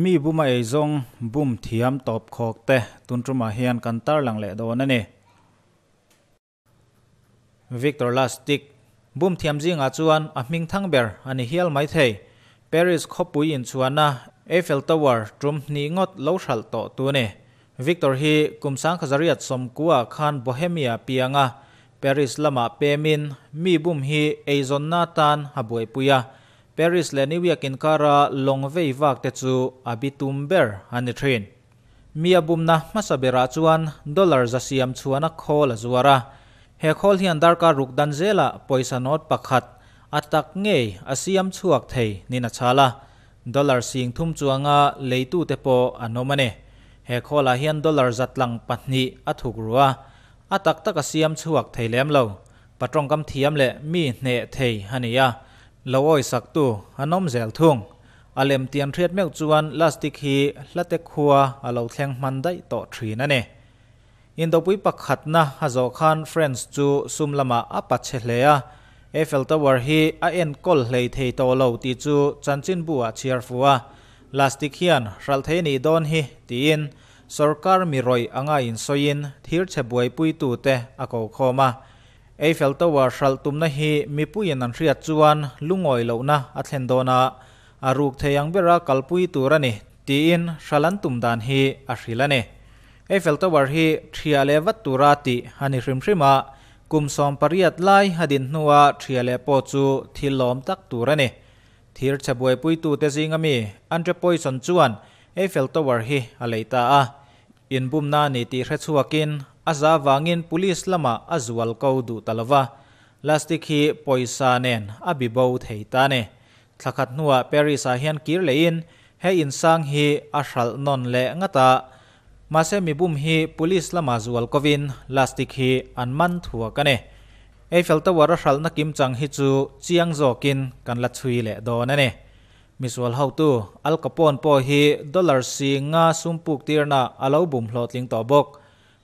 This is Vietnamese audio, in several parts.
มีบุมาเอซงบุมเทียมตอบขอกแต่ตุนตรมาเฮียนกันตาหลังแหละโดนั่นเอวิกตอร์ลาสติกบุมเทียมจิงอาจวนอมิงทังเบรอันเฮียลไม้ไทยปารีสคบปุยอินชวนนะเอเฟลตาวร์ตรมนีงดเลาชัลต่อตัวเนวิกตอร์ฮีกุมสังคจริยัตสมกัวคานโบเฮเมียเปียงะปารีสลามาเปมินมีบุมฮีเอซอนนาตานฮบวยปุยา Paris le New York in kara long vei vak te chu abitum ber ani train mi abum na masabera chuan dollar za siam chuan a khol zuara he khol hian dar ka ruk dan zela ah poisa not pakhat. Atak nge asiam chuak thei nina chala dollar sing thum chuanga leitu te po anomane he khola ah hian dollar zatlang pahni athuk ruwa atak tak asiam chuak thei lem lo. Patrong kam thiam le mi hne thei hania lawoi saktu anom zel thung. Alem tian thiat mek chuan plastic hi late khuwa alo thleng man dai to thina ne. In do pui pakhat na hazo khan friends chu sum sumlama apa chhelea Eiffel Tower hi a en kol hlei thei to lo ti chu chanchin bua chiarfuwa plastic hian ral thei ni don hi tin sarkar mi roi anga in soin thir chebuai pui tu te ako khoma Eiffel Tower ral tumna hi mi puyen an riat chuan lungoi lo na a thlen dona aruk theyang bera kalpui turani tiin ralan tumdan hi a hrilani Eiffel Tower hi thiale wat turati hani hrim hrima kum som pariat lai hadin hnuwa thiale po chu thilom tak turani thir chabuai pui tu te zingami andre poison chuan Eiffel Tower hi aleita a in bumna ni ti hre chuakin aza wangin police lama azwal ko du talwa lastik hi poisa nen abibo theita ne nua nuwa paris a hian kir lein, he insang hi ashal non le ngata. Mase mibum hi police lama zual kovin, lastik hi anman thua kane. Eiffel Tower a hral na kim chang hi chu chiang zokin kan la chui le do na ne miswal hau tu, al capone po hi dollar si nga sumpuk tirna alo bum hlotling to bok.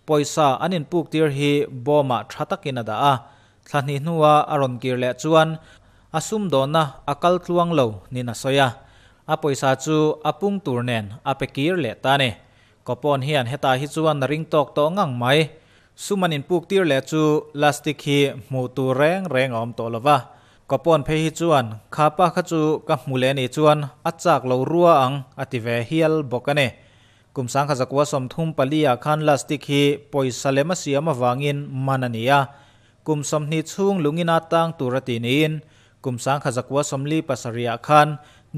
Poisa anin puk tir hi boma thatakin ada a thlani hnuwa aron kir le chuan asum dona akal tluang lo nina soya a poisa chu apung turnen apekir le tane kopon hian heta hi chuan ring tok to ngang mai sumanin puk tir le chu plastic hi mu tu reng reng om to lova kopon phe hi chuan khapa kha chu ka mule ni chuan achak lo ruwa ang ative hial bokane กุมสังขจักวสมทุ่มปลีอาคันลาสติกฮีปอยสเลมาเสียมาวางินมานานียกุมสมนิชุงลุงินาตังตุรตินีนกุมสังขจักวสมลีปัสริยคัน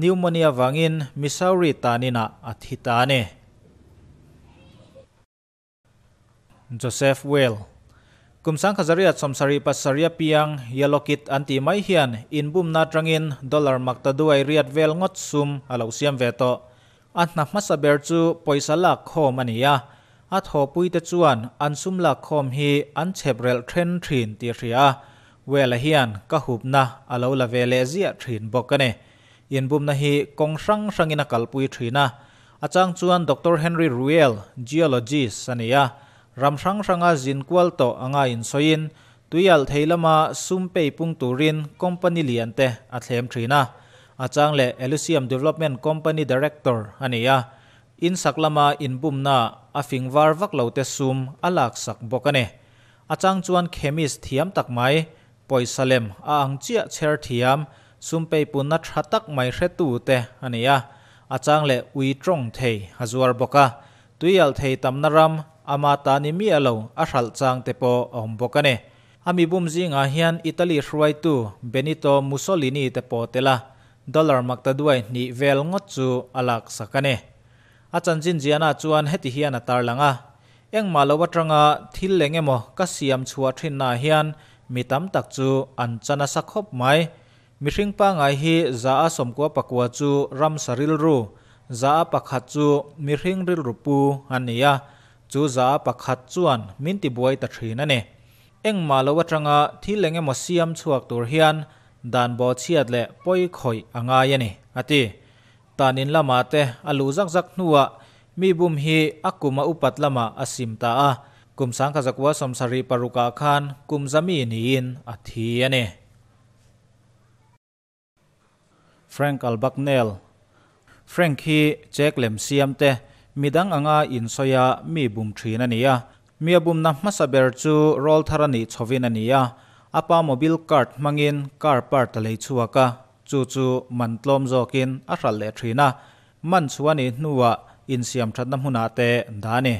นิวมเนียวางินมิซาริตานินาอธิตาเนโจเซฟเวลกุมสังขจริยดสมสรีปัสริยเปียงยาลกิตอันติไม่เฮียนอินบุมนาตรังอินดอลลาร์มักตะด้วยเรียดเวลงดซุมอาลาวเซียมเวโต at na trangin an chu poisa khom ania. A tho pui te chuan an sum lak khom hi an chebrel thren thin ti ria wela hian ka hup na alo la vele zia bokane. In bum na hi kong sang sangina kalpui thina. Achang chuan dr henry ruel, geologist sania ram sang sanga zin kwal to anga in soin tuyal theilama sumpe pung turin company liante a thlem achang le Elysium Development Company Director ania in saklama in bumna a fingwar vak lote sum, alak sak bokane achang chuan chemist thiam tak mai poisalem a ang chia cher thiam sumpe punna thatak mai hretu te ania achang le ui trong thei hazuar boka tuial thei tamnaram ama ta ni mi alo a hral chang te po om bokane ami bum zinga hian italy hruai tu, benito mussolini te po tela dollar makta duai ni vel ngot chu alak sakane. A jin jiana chuan heti hian atar langa. Eng malowa tanga thil lengemo ka siam chhuwa thin na hian mitam tak chu an chana sakhop mai. Mihring pa ngai hi za a somkwa pakwa chu ram saril ru. Za a pakhat chu mihring ril rupu ania chu za a pakhat chuan minti buai ta thina ane. Eng malowa tanga thil lengemo siam chuak tur hian dan bo chiat le poi khoi anga yani ati, tanin lama te alu zak zak nuwa, mi bum hi akuma upat lama asim ta a. Kum sang kha zakwa somsari paruka khan, kum zami ni in athi ane Frank Albaknel Frankie Jack Lem Siam te midang anga in soya mi bum thina niya mi bum na masaber chu roll tharani chovin ania apa mobile card mangin, car part lei chuaka chu chu mantlom zokin a hral le thina man chuani nuwa in siam thatna huna te dane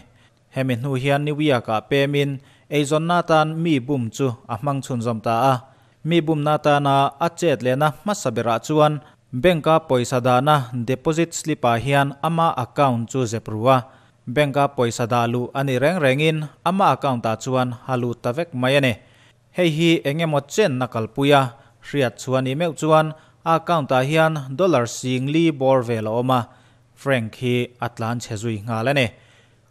hemi nu hian niwia ka pemin eizon na tan mi bum chu, a mang chun zom ta a. Mi bum na ta na, a chet le na masabera chuan. Benka poisa dana deposit slip a hian ama account chu zepruwa benka poisa dalu ani reng rengin ama account ta chuan halu tavek mayane hei hi engemo chen nakal puya. Riat chuan email chuan, account ta hian dollar singli bor velo oma. Frank hi atlan chezui ngalane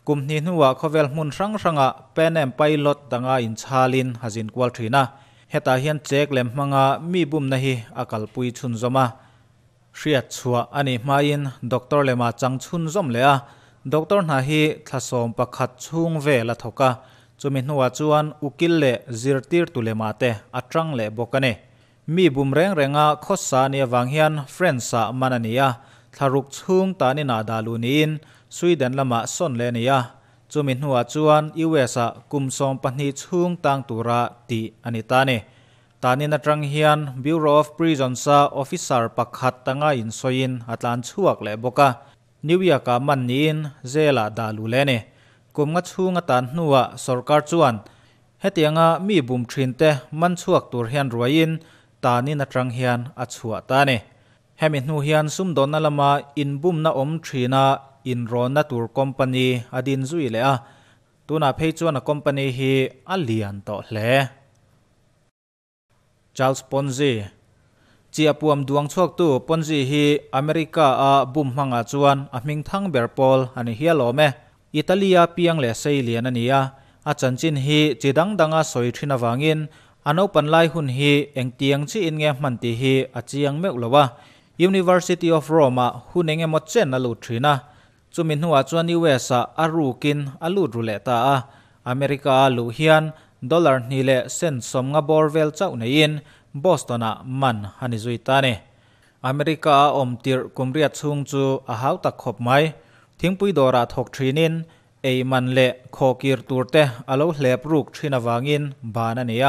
kum ni nuwa khovel mun rang ranga penem pilot danga in chalin, hazin kwal thina heta hian chek lem manga mi bum na hi akal pui chun zoma riat chua ani main doctor lema chang chun zom le a. Doctor na hi thlasom pakhat chung ve la thoka chumi hnuwa chuan ukil le zirtir tu le mate, atrang le bokane. Mi bum reng renga khosa ni awang hian friends sa manania. Tharuk chung tani na dalu niin, Sweden lama son le nia. Chumi hnuwa chuan US a kumsom pahni chung tang tura ti anita ne tani na trang hian Bureau of Prisons a officer pakhat tanga in soin atlan chuak le boka. New York a man niin, zela dalu le ne. กุมงะชูงะตันหนัวสรการจวนเฮตียังมีบุมทรินเตมันชวกตัวเฮียนรวยอินตานี่นัตรังเฮียนอัชัวตานี่เฮมิหนูเฮียนซุมดอนนัลมาอินบุมนาอมทรีนาอินรอนนัตัวคอมพานีอดินซุยเลยอะตัวนาเพจวนคอมพานีฮีอัลเลียนต่อเลยจาลส์ปอนซีจียปวมดวงชวกตัวปอนซีฮีอเมริกาอาบุมมังอาจวนอมิงทังเบอร์ปอลอันนี่เฮียโลเม อิตาลีเปียงและไซเลียนเนียอาจารย์จินฮีจีดังดังอสอยทินวางินอนุปันไลหุ่นฮีเองเตียงชีอินเงมันติฮีอาจียงเมกลวะ University of Roma หุ่นเงมดเจนอลูทรินะจุมินหัวจวนิเวสะอารูกินอลูดรุเลตาอเมริกาลูฮียนดอลลาร์นีเลเซนสมงบอร์เวลเจ้าในอินบอสตนมันฮันิซุยตาเนอเมริกาอมติร์กุมเรียชุงจูอาหาวตักขบไหม ทิ้งปุยดอราทกทรีนินเอมันเละโคกิรตูเตะอโลเล็บรูกทรีนวางินบานันเนีย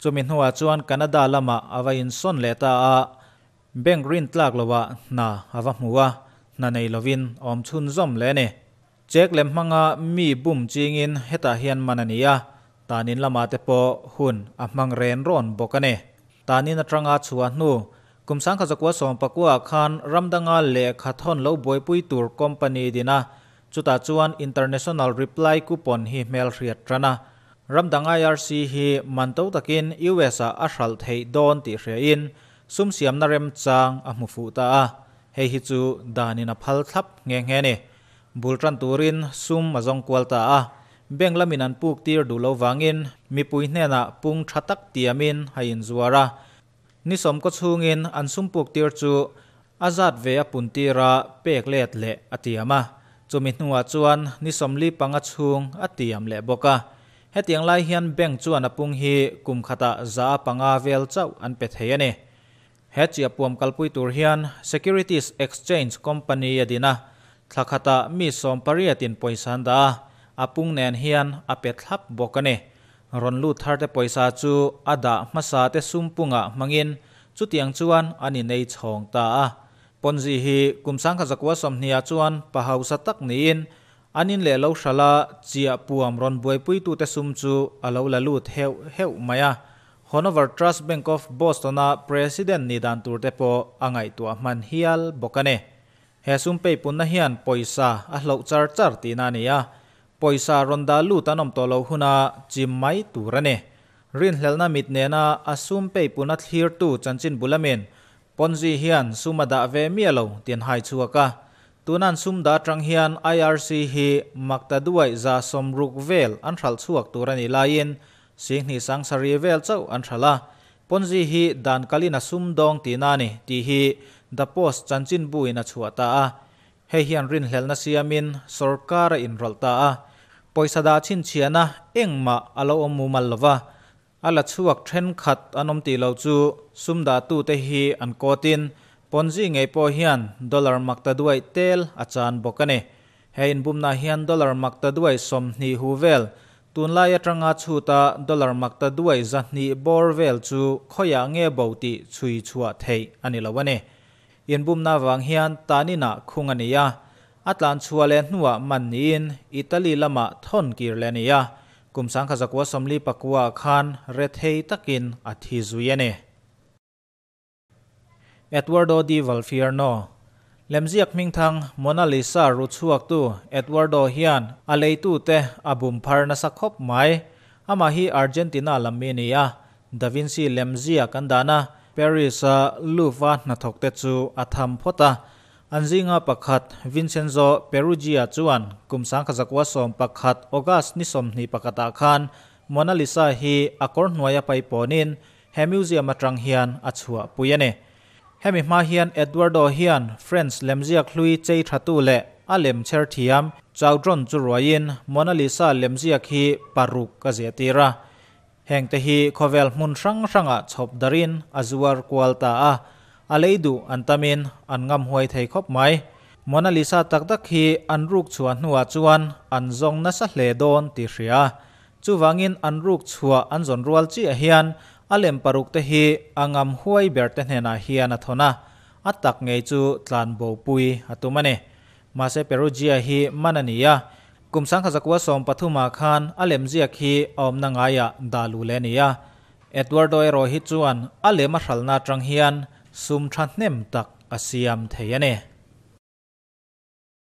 จุมินหัวจวนกันาดาลามาอาวัยินซอนเลตาอาเบงรินตลากลวะนาอาวะมัวนันในลวินอมชุนซอมเลเนเจ็กเลมมังอามีบุ่มจิงินเฮตาเฮียนมานันเนียตานินลามาเตโปหุนอามังเรนรอนบกันเนตานินตรังอาชัวนู kum sang kumsang khazakwa som pakwa khan ramdanga le khathon lo boipui tur company dina. Chuta chuan international reply coupon hi mail riat trana ramdanga irc hi manto takin us a ashal thei don ti hrein sum siam na rem chang a mu fu ta a hei hi chu danina phal thlap nge nge ni bultran turin sum mazong kwalta a beng lamin an puk tir du lo wangin mi pui hnena pung thatak tiamin hain zuara นิสมก็ชูเงินอันสุ่มปลุกเตียจูอาจาดเวีปุ่นตีระเปกเลดเละอติยมาจูมิหนัวจวนนิสมลีปังอชุงอติยมเละบกะเฮตียงไลเฮียนแบ่งจวนอปุงฮีกุมขตะจาปังอาเวลเจ้าอันเปเทียเนเฮจีปวมกัลปุยตูรเฮียน Securities Exchange Company ยดินะทักขตะมีสมปริยตินปอยสันดาอปุงแนนเฮียนอเปทับบกะเน ron lu thar te poisa chu ada masa te sumpunga mangin chutiang chuan ani nei chhong ta a ponzi hi kumsang kha zakwa somhnia chuan pahau sa tak niin anin le lo shala chia puam ron boi pui tu te sum chu alo la lu theu heu maya Hanover Trust Bank of Boston na president ni dan turte po angai tua man hial bokane he sum pe pun na hian poisa a hlo char char ti na niya poisa ronda lu tanom to lo huna chim mai turane rin hlelna mit ne na asum pe pun a thlir tu chanchin bulamin ponzi hian sumada ve mialo tian hai chuaka tunan sum da trang hian IRC hi makta duai za somruk vel an thal chuak turani lain. Sing ni sang sari vel chau an thala. Ponzi hi dan kalina sum dong ti hi the post chanchin buina chuata a. He hian rin helna siamin sarkar in rolta a poisada chin chiana engma alo omu malwa ala chuak then khat anom ti lo chu sumda tu te hi an kotin. Ponzi nge po hian dollar makta duai tel achan bokane hein bumna hian dollar makta duai som ni huvel tun lai atanga chuta dollar makta duai zahni borvel chu khoya nge bauti chui chua thei ani lawane in bumna wang hian tanina khungania atlan chuale hnuwa man niin italy lama thon kirlenia kumsang khazakwa somli pakwa khan rethei takin athi zuyane Edwardo di Valfierno. Lemziak ming thang Mona Lisa ru chuak tu Edwardo hian alei tu te abum phar na sakhop mai. Ama hi Argentina lamenia Da Vinci lemziak andana Paris Louvre na thokte chu atham phota anjinga pakhat Vincenzo Perugia chuan kumsang khazakwa som pakhat August ni som ni pakata khan Mona Lisa hi akor hnuaya pai ponin he museum atrang hian achua puyane hemi ma hian Edwardo hian French lemzia khlui chei thatu le a lem cher thiam chawdron chu roin Mona Lisa lemzia khi paruk ka zetira heng te hi khovel mun sang sanga chop darin azuar kwalta a aleidu antamin an ngam huai thei khop mai. Mona Lisa takdak hi an ruk chuan nuwa chuan, an zong na sa hle don ti hria. Chu wangin an ruk chua an zon rual chi a hian alem paruk te hi angam huai ber te hna hian a thona. Atak ngei chu tlan bo pui atumane mase perugia hi manania kumsang khazakwa som pathuma khan alem zia khi om na ngaya dalu le nia edward oi rohit chuan alem a hral na tang hian. ซุมทรันเนมตักอาเซียมเทียเน่